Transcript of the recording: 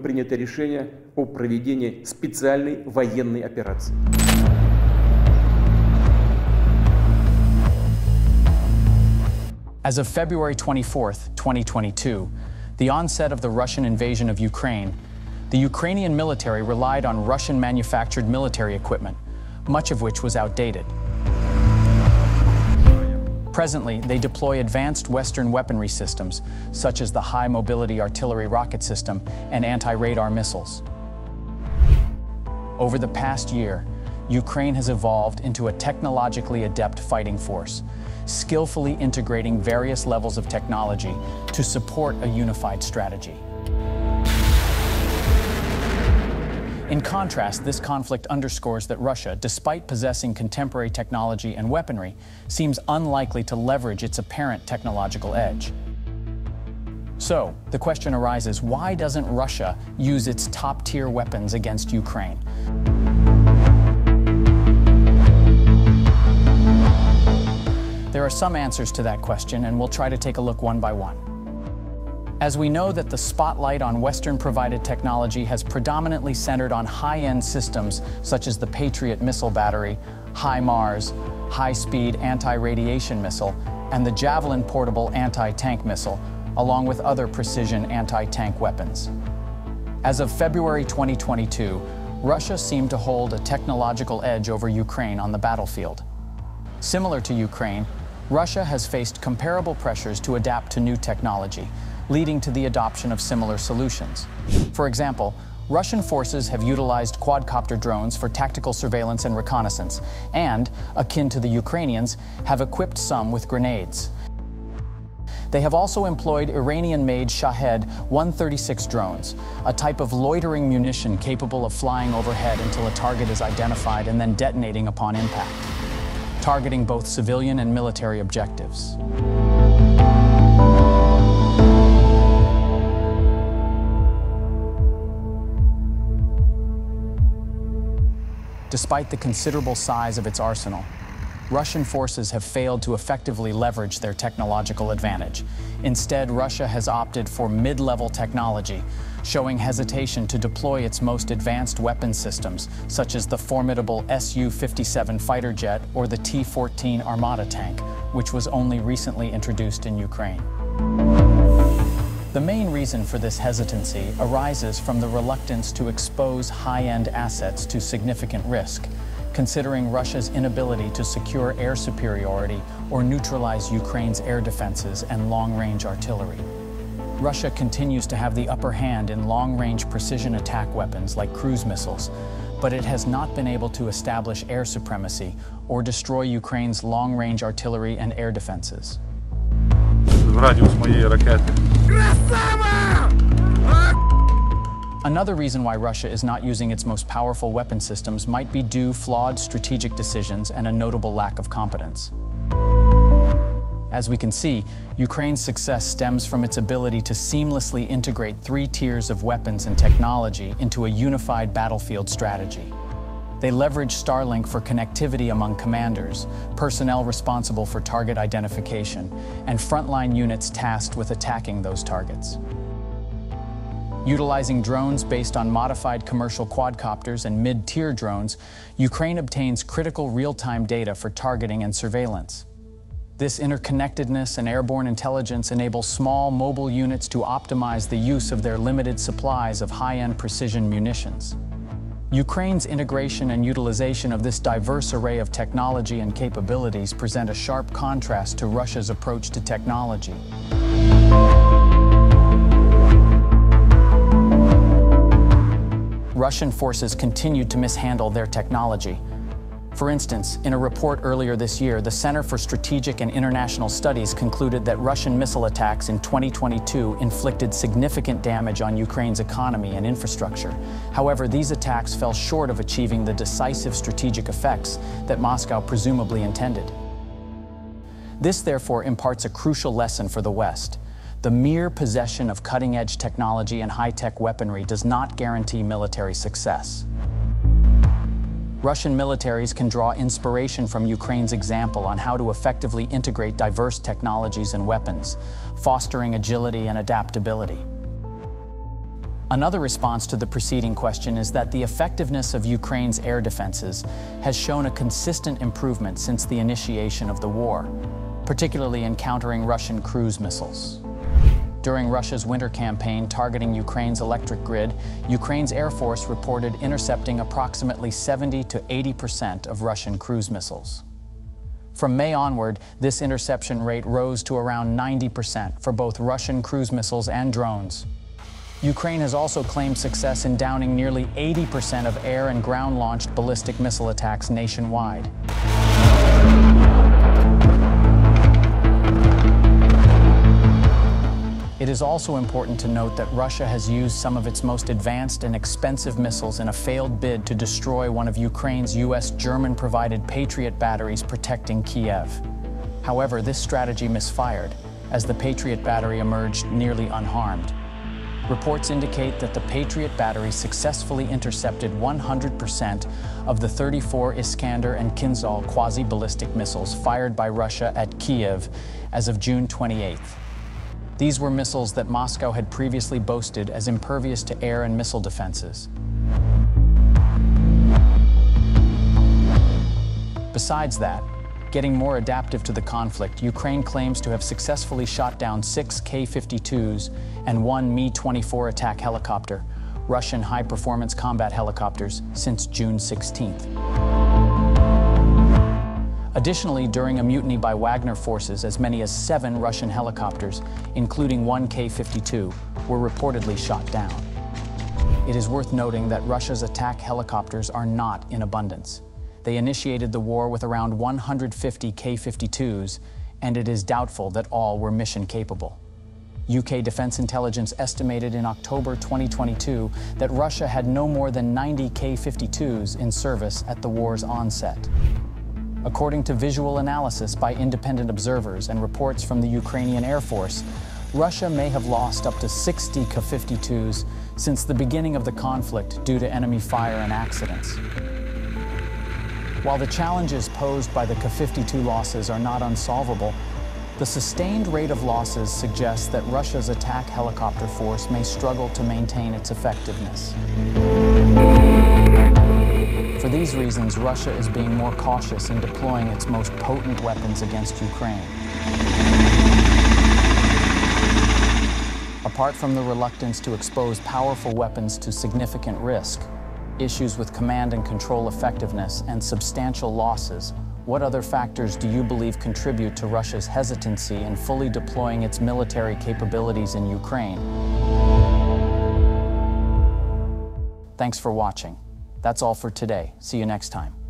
принято решение о проведении специальной военной операции. As of February 24, 2022, the onset of the Russian invasion of Ukraine, the Ukrainian military relied on Russian manufactured military equipment, much of which was outdated. Presently, they deploy advanced Western weaponry systems, such as the High Mobility Artillery Rocket System and anti-radar missiles. Over the past year, Ukraine has evolved into a technologically adept fighting force, skillfully integrating various levels of technology to support a unified strategy. In contrast, this conflict underscores that Russia, despite possessing contemporary technology and weaponry, seems unlikely to leverage its apparent technological edge. So, the question arises why doesn't Russia use its top tier weapons against Ukraine? There are some answers to that question, and we'll try to take a look one by one. As we know that the spotlight on Western provided technology has predominantly centered on high end systems such as the Patriot missile battery, HIMARS, high speed anti radiation missile, and the Javelin portable anti tank missile, along with other precision anti tank weapons. As of February 2022, Russia seemed to hold a technological edge over Ukraine on the battlefield. Similar to Ukraine, Russia has faced comparable pressures to adapt to new technology, leading to the adoption of similar solutions. For example, Russian forces have utilized quadcopter drones for tactical surveillance and reconnaissance, and, akin to the Ukrainians, have equipped some with grenades. They have also employed Iranian made Shahed 136 drones, a type of loitering munition capable of flying overhead until a target is identified and then detonating upon impact targeting both civilian and military objectives. Despite the considerable size of its arsenal, Russian forces have failed to effectively leverage their technological advantage. Instead, Russia has opted for mid-level technology, showing hesitation to deploy its most advanced weapon systems, such as the formidable Su-57 fighter jet or the T-14 Armata tank, which was only recently introduced in Ukraine. The main reason for this hesitancy arises from the reluctance to expose high-end assets to significant risk, considering Russia's inability to secure air superiority or neutralize Ukraine's air defenses and long-range artillery. Russia continues to have the upper hand in long-range precision attack weapons like cruise missiles, but it has not been able to establish air supremacy or destroy Ukraine's long-range artillery and air defenses Радіус моєї ракети. Another reason why Russia is not using its most powerful weapon systems might be due flawed strategic decisions and a notable lack of competence. As we can see, Ukraine's success stems from its ability to seamlessly integrate three tiers of weapons and technology into a unified battlefield strategy. They leverage Starlink for connectivity among commanders, personnel responsible for target identification, and frontline units tasked with attacking those targets. Utilizing drones based on modified commercial quadcopters and mid-tier drones, Ukraine obtains critical real-time data for targeting and surveillance. This interconnectedness and airborne intelligence enables small mobile units to optimize the use of their limited supplies of high-end precision munitions. Ukraine's integration and utilization of this diverse array of technology and capabilities present a sharp contrast to Russia's approach to technology. Russian forces continued to mishandle their technology. For instance, in a report earlier this year, the Center for Strategic and International Studies concluded that Russian missile attacks in 2022 inflicted significant damage on Ukraine's economy and infrastructure. However, these attacks fell short of achieving the decisive strategic effects that Moscow presumably intended. This therefore imparts a crucial lesson for the West. The mere possession of cutting-edge technology and high-tech weaponry does not guarantee military success. Russian militaries can draw inspiration from Ukraine's example on how to effectively integrate diverse technologies and weapons, fostering agility and adaptability. Another response to the preceding question is that the effectiveness of Ukraine's air defenses has shown a consistent improvement since the initiation of the war, particularly in countering Russian cruise missiles. During Russia's winter campaign targeting Ukraine's electric grid, Ukraine's Air Force reported intercepting approximately 70 to 80 percent of Russian cruise missiles. From May onward, this interception rate rose to around 90 percent for both Russian cruise missiles and drones. Ukraine has also claimed success in downing nearly 80% of air and ground launched ballistic missile attacks nationwide. Is also important to note that Russia has used some of its most advanced and expensive missiles in a failed bid to destroy one of Ukraine's U.S. German provided Patriot batteries protecting Kiev. However, this strategy misfired, as the Patriot battery emerged nearly unharmed. Reports indicate that the Patriot battery successfully intercepted 100% of the 34 Iskander and Kinzhal quasi-ballistic missiles fired by Russia at Kiev as of June 28th. These were missiles that Moscow had previously boasted as impervious to air and missile defenses. Besides that, Getting more adaptive to the conflict, Ukraine claims to have successfully shot down six Ka-52s and one Mi-24 attack helicopter, Russian high-performance combat helicopters, since June 16th. Additionally, during a mutiny by Wagner forces, as many as seven Russian helicopters, including one Ka-52, were reportedly shot down. It is worth noting that Russia's attack helicopters are not in abundance. They initiated the war with around 150 Ka-52s, and it is doubtful that all were mission capable. UK Defense Intelligence estimated in October 2022 that Russia had no more than 90 Ka-52s in service at the war's onset. According to visual analysis by independent observers and reports from the Ukrainian Air Force, Russia may have lost up to 60 Ka-52s since the beginning of the conflict due to enemy fire and accidents. While the challenges posed by the Ka-52 losses are not unsolvable, the sustained rate of losses suggests that Russia's attack helicopter force may struggle to maintain its effectiveness. For these reasons, Russia is being more cautious in deploying its most potent weapons against Ukraine. Apart from the reluctance to expose powerful weapons to significant risk, issues with command and control effectiveness, and substantial losses, what other factors do you believe contribute to Russia's hesitancy in fully deploying its military capabilities in Ukraine? Thanks for watching. That's all for today. See you next time.